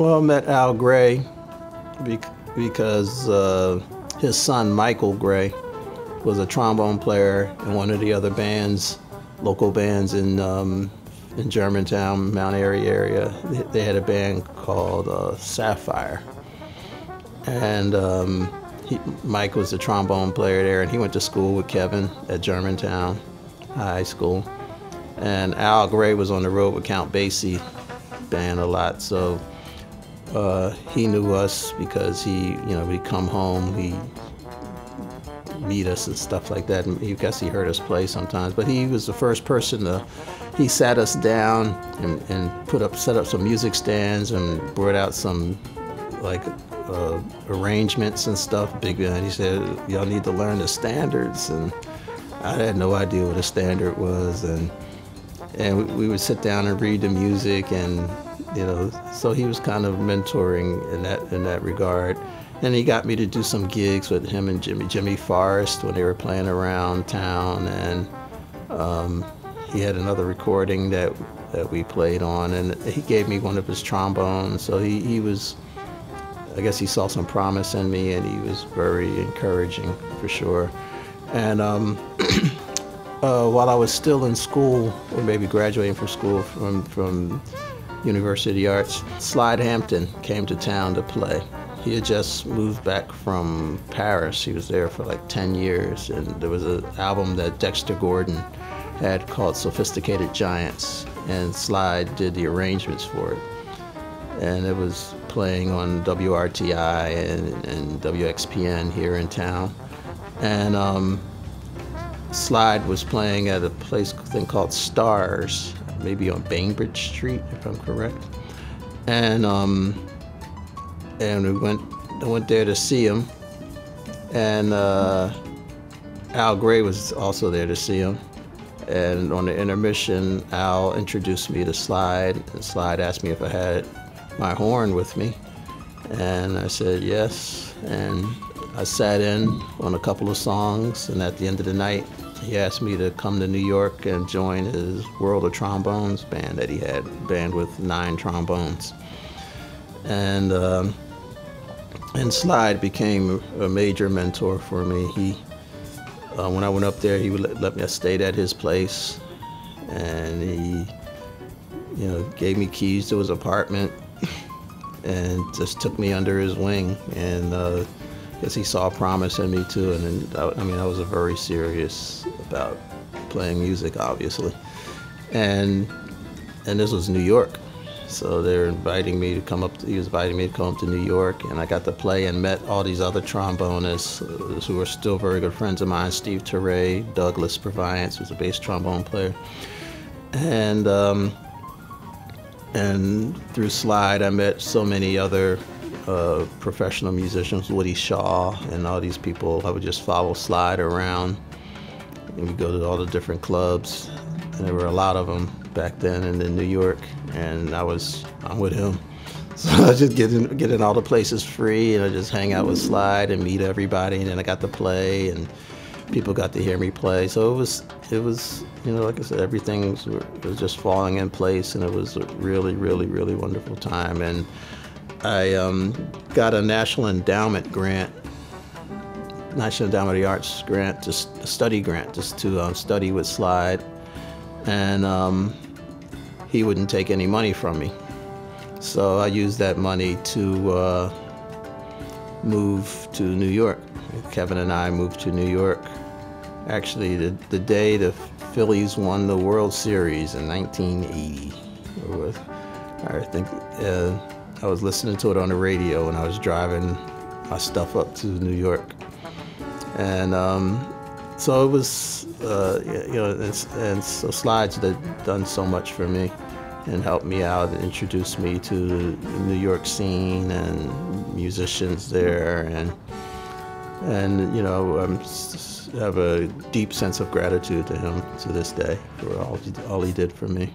Well, I met Al Grey because uh, his son, Michael Grey, was a trombone player in one of the other bands, local bands in, um, in Germantown, Mount Airy area. They had a band called uh, Sapphire. And um, he, Mike was a trombone player there, and he went to school with Kevin at Germantown High School. And Al Grey was on the road with Count Basie band a lot, so uh, he knew us because he, you know, we'd come home, he meet us and stuff like that. And I guess he heard us play sometimes. But he was the first person to, he sat us down and, and put up, set up some music stands and brought out some like uh, arrangements and stuff. Big band. He said, y'all need to learn the standards. And I had no idea what a standard was. And, and we, we would sit down and read the music and you know, so he was kind of mentoring in that in that regard. And he got me to do some gigs with him and Jimmy Jimmy Forrest when they were playing around town, and um, he had another recording that that we played on, and he gave me one of his trombones. So he, he was, I guess he saw some promise in me, and he was very encouraging for sure. And um, uh, while I was still in school, or maybe graduating from school from from University Arts, Slide Hampton came to town to play. He had just moved back from Paris. He was there for like 10 years, and there was an album that Dexter Gordon had called Sophisticated Giants, and Slide did the arrangements for it. And it was playing on WRTI and, and WXPN here in town. And um, Slide was playing at a place thing called Stars, maybe on Bainbridge Street, if I'm correct. And um, and we went I went there to see him, and uh, Al Grey was also there to see him. And on the intermission, Al introduced me to Slide, and Slide asked me if I had my horn with me, and I said yes. And I sat in on a couple of songs, and at the end of the night, he asked me to come to New York and join his World of Trombones band that he had, band with nine trombones. And um, and Slide became a major mentor for me. He, uh, when I went up there, he would let, let me. I stayed at his place, and he, you know, gave me keys to his apartment, and just took me under his wing. And uh, because he saw promise in me too. And then, I mean, I was very serious about playing music, obviously. And and this was New York, so they're inviting me to come up. To, he was inviting me to come up to New York, and I got to play and met all these other trombonists uh, who are still very good friends of mine. Steve Turre, Douglas Purviance, who's a bass trombone player, and. Um, and through Slide, I met so many other uh, professional musicians, Woody Shaw, and all these people. I would just follow Slide around, and we go to all the different clubs. And there were a lot of them back then in, in New York, and I was I'm with him. So I just get in, get in all the places free, and I just hang out with Slide and meet everybody. And then I got to play, and people got to hear me play. So it was it was you know like I said, everything was, was just falling in place, and it was a really really really wonderful time. And I um, got a National Endowment grant, National Endowment of the Arts grant, just a study grant, just to um, study with Slide. And um, he wouldn't take any money from me. So I used that money to uh, move to New York. Kevin and I moved to New York. Actually, the, the day the Phillies won the World Series in 1980. I think uh, I was listening to it on the radio when I was driving my stuff up to New York. And um, so it was, uh, you know, and, and so Slides had done so much for me and helped me out and introduced me to the New York scene and musicians there. And, and you know, I have a deep sense of gratitude to him to this day for all, all he did for me.